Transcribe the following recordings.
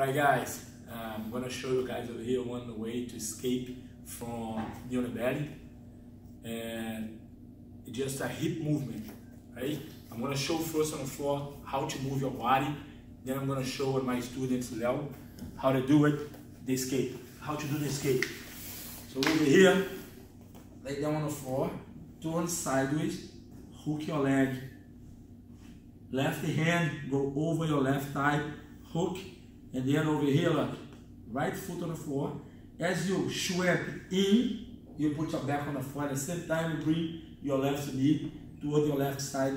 Right guys, I'm gonna show you guys over here one way to escape from knee on the belly. And just a hip movement, right? I'm gonna show first on the floor how to move your body. Then I'm gonna show at my students level how to do it, the escape, how to do the escape. So over here, lay down on the floor, turn sideways, hook your leg, left hand go over your left thigh, hook, and then over here, look, right foot on the floor. As you sweep in, you put your back on the floor. At the same time, you bring your left knee toward your left side,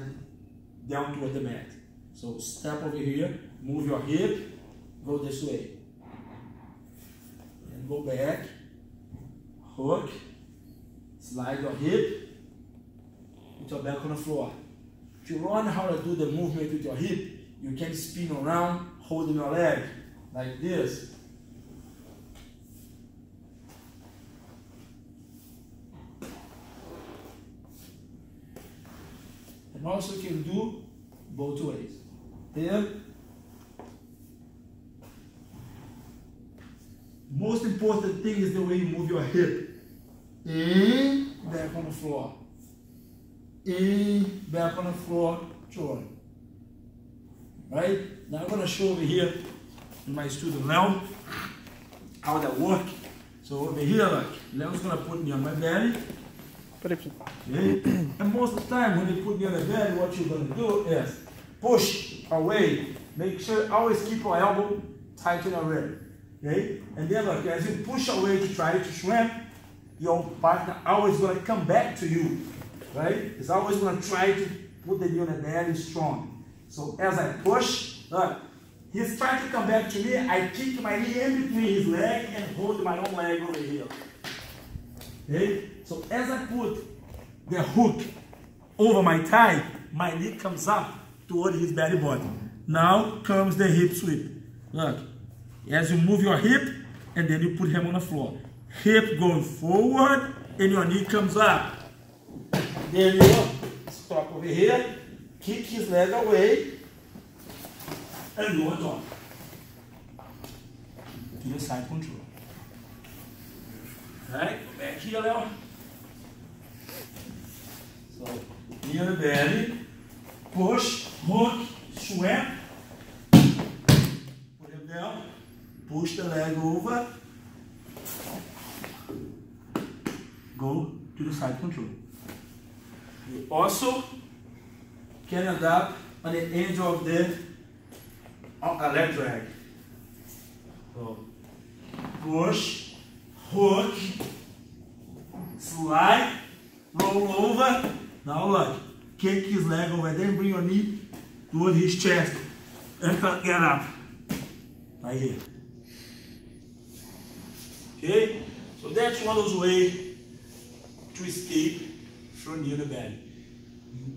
down toward the mat. So step over here, move your hip, go this way. And go back, hook, slide your hip, put your back on the floor. If you learn how to do the movement with your hip, you can spin around holding your leg like this. And also you can do both ways. There. Most important thing is the way you move your hip. In, back on the floor. In, back on the floor, turn. Right? Now I'm gonna show over here my student Leo how that work. So over here, like, Leo's gonna put me on my belly. Okay? and most of the time when you put me on the belly, what you're gonna do is push away. Make sure always keep your elbow tight in your rib. Okay? And then look, as you push away to try to shrimp, your partner always gonna come back to you. Right? It's always gonna try to put the knee on the belly strong. So as I push, look, he's trying to come back to me. I kick my knee in between his leg and hold my own leg over here. Okay? So as I put the hook over my thigh, my knee comes up toward his belly button. Now comes the hip sweep. Look, as you move your hip, and then you put him on the floor. Hip going forward, and your knee comes up. Then you stop over here, kick his leg away, and go on top. To the side control. Alright, go back here, Leo. So, on the belly, push, hook, sweep, put him down, push the leg over, go to the side control. You also can adapt on the edge of the leg drag. So, push, hook, slide, roll over. Now look, kick his leg over there, bring your knee toward his chest and get up. Right here. Okay? So that's one of those ways to escape from the belly.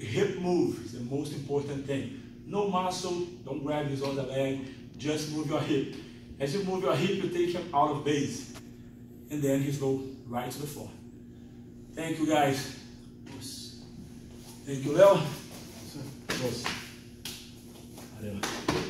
Hip move is the most important thing. No muscle, don't grab his other leg, just move your hip. As you move your hip, you take him out of base. And then he's go right to the floor. Thank you guys. Thank you, Leo. Valeu.